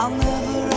I'll never